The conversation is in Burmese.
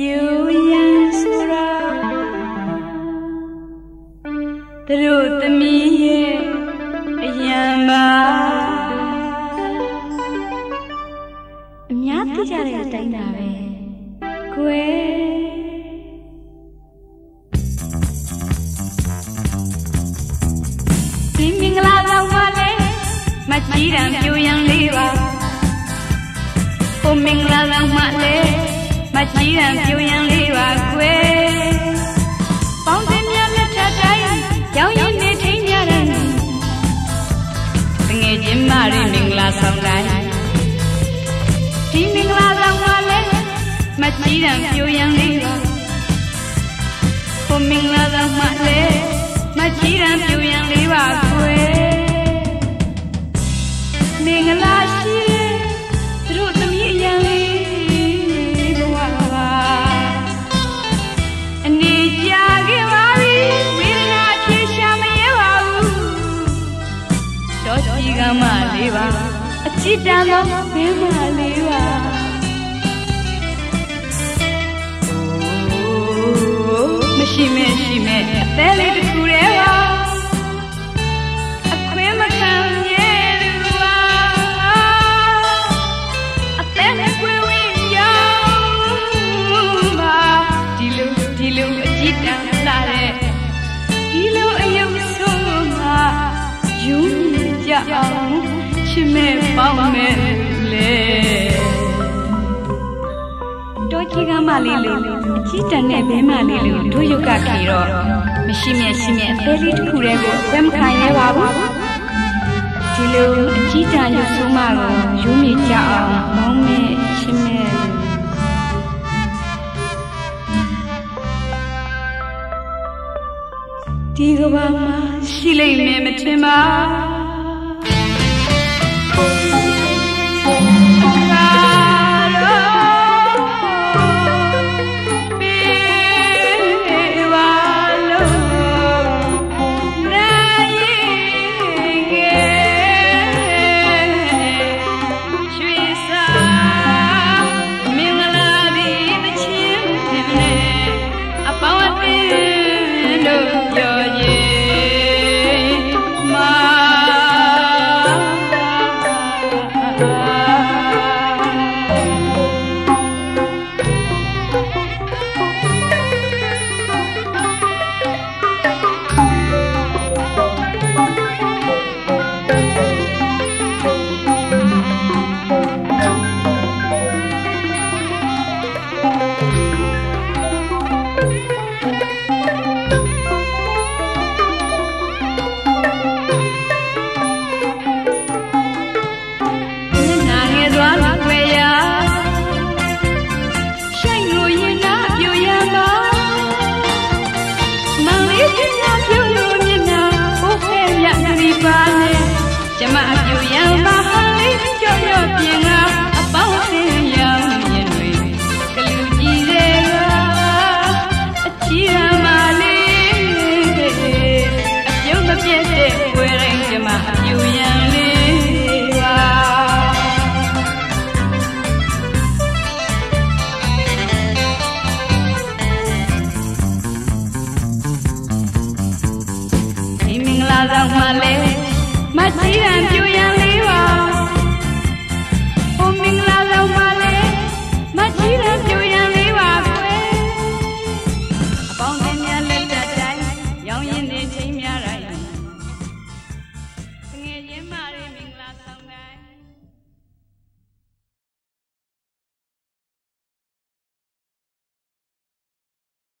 ပြူရန်ဆိုရာသူတို့သမီးရဲ့အယံပါအများသိကြတဲ့အတိုင်းပါပဲကွယ်ဒီမင်္ဂလာဆောင်ပါလေမကြီးတံပြူရန်လေးပါဟိုမင်္ဂလာဆောင်ပါလေ မကြီးတံပြူရန်လေးပါကွယ်ပေါင်းစင်များလက်ထပ်တိုင်းရောင်းရင်နေထိန်ကြတယ်တငယ်ချင်းမရီမင်္ဂလာဆောင်တိုင်းဒီမင်္ဂလာဆောင်ပါလေမကြီးတံပြူရန်လေးပါဟိုမင်္ဂလာဆောင်ပါလေမကြီးတံပြူရန်လေးပါကွ ပါအချစ်တန်သောဘဲမလေးပါမရှိမဲ့ရှိမဲ့ င်းမဲ့လေတော့ကြီးကမလေးလို့အကြည့်တန်တဲ့ဘဲမလေးလို့တို့ရုပ်ကခေတော့မရှိမြဲရှိမြဲအသေးလေးတစ်ခုတည်းကိုအသက်မခံရပါဘူးဒီလိုအကြည့်တန်ရုပ်ဆုံးမှာကိုယူမိကြအောင်မောင်းမဲ့ချစ်မဲ့ဒီကဘာမှာရှိလိမ့်မယ်မထင်ပါ my. My